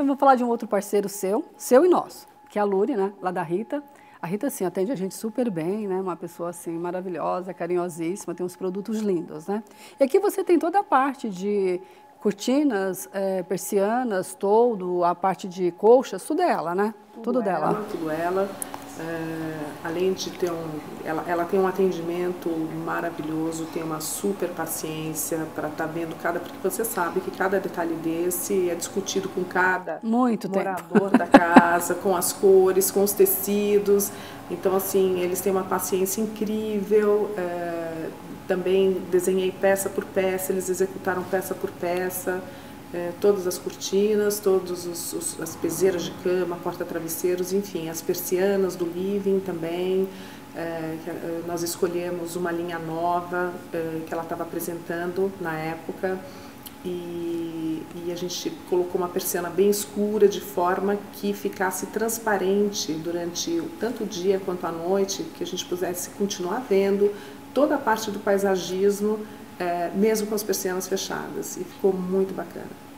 Então, vou falar de um outro parceiro seu, seu e nosso, que é a Luri, né, lá da Rita. A Rita, assim, atende a gente super bem, né? Uma pessoa, assim, maravilhosa, carinhosíssima, tem uns produtos lindos, né? E aqui você tem toda a parte de cortinas, é, persianas, todo, a parte de colchas, tudo é ela, né? Tudo, tudo ela, dela. Tudo ela. É, além de ter um, ela, ela tem um atendimento maravilhoso, tem uma super paciência para estar tá vendo cada, porque você sabe que cada detalhe desse é discutido com cada Muito morador tempo. da casa, com as cores, com os tecidos. Então assim eles têm uma paciência incrível. É, também desenhei peça por peça, eles executaram peça por peça é, todas as cortinas, todas as peseiras de cama, porta-travesseiros, enfim, as persianas do living também. É, é, nós escolhemos uma linha nova é, que ela estava apresentando na época e, e, a gente colocou uma persiana bem escura de forma que ficasse transparente durante tanto o dia quanto a noite, que a gente pudesse continuar vendo toda a parte do paisagismo é, mesmo com as persianas fechadas, e ficou muito bacana.